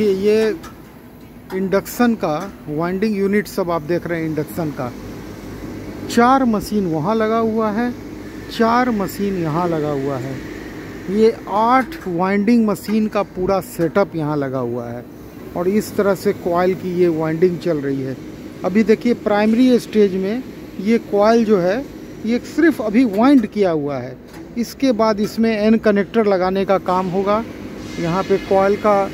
देखिए ये इंडक्शन का वाइंडिंग यूनिट सब आप देख रहे हैं इंडक्शन का। चार मशीन वहाँ लगा हुआ है, चार मशीन यहाँ लगा हुआ है। ये आठ वाइंडिंग मशीन का पूरा सेटअप यहाँ लगा हुआ है। और इस तरह से कॉयल की ये वाइंडिंग चल रही है। अभी देखिए प्राइमरी स्टेज में ये कॉयल जो है, ये सिर्फ़ अभी वाइंड किया हुआ है। इसके बाद इसमें एन कनेक्टर लगाने का काम होगा। यहाँ पे कॉयल का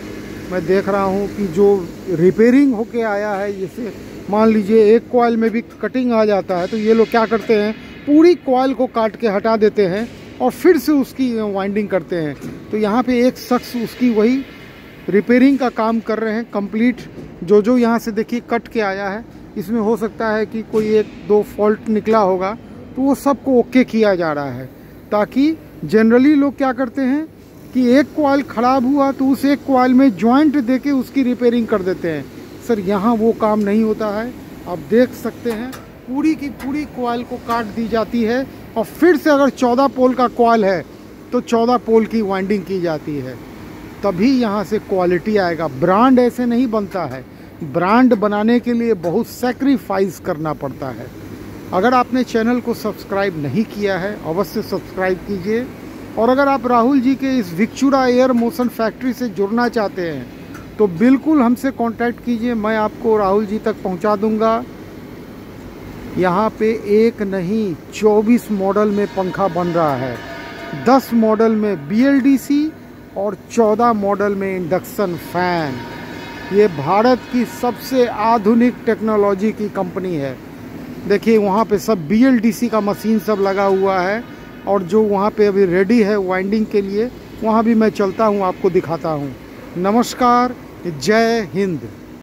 मैं देख रहा हूँ कि जो रिपेयरिंग होके आया है, जैसे मान लीजिए एक कॉयल में भी कटिंग आ जाता है तो ये लोग क्या करते हैं, पूरी कॉयल को काट के हटा देते हैं और फिर से उसकी वाइंडिंग करते हैं। तो यहाँ पे एक शख्स उसकी वही रिपेयरिंग का काम कर रहे हैं कंप्लीट जो जो यहाँ से देखिए कट के आया है। इसमें हो सकता है कि कोई एक दो फॉल्ट निकला होगा तो वो सबको ओके किया जा रहा है, ताकि जनरली लोग क्या करते हैं कि एक कॉयल ख़राब हुआ तो उस एक कॉयल में जॉइंट देके उसकी रिपेयरिंग कर देते हैं। सर, यहाँ वो काम नहीं होता है। आप देख सकते हैं, पूरी की पूरी कॉयल को काट दी जाती है और फिर से अगर चौदह पोल का कॉयल है तो चौदह पोल की वाइंडिंग की जाती है। तभी यहाँ से क्वालिटी आएगा। ब्रांड ऐसे नहीं बनता है। ब्रांड बनाने के लिए बहुत सेक्रीफाइस करना पड़ता है। अगर आपने चैनल को सब्सक्राइब नहीं किया है, अवश्य सब्सक्राइब कीजिए। और अगर आप राहुल जी के इस विक्चुरा एयर मोशन फैक्ट्री से जुड़ना चाहते हैं तो बिल्कुल हमसे कांटेक्ट कीजिए, मैं आपको राहुल जी तक पहुँचा दूँगा। यहाँ पे एक नहीं 24 मॉडल में पंखा बन रहा है। 10 मॉडल में BLDC और 14 मॉडल में इंडक्शन फ़ैन। ये भारत की सबसे आधुनिक टेक्नोलॉजी की कंपनी है। देखिए, वहाँ पे सब BLDC का मशीन सब लगा हुआ है। और जो वहाँ पे अभी रेडी है वाइंडिंग के लिए, वहाँ भी मैं चलता हूँ, आपको दिखाता हूँ। नमस्कार, जय हिंद।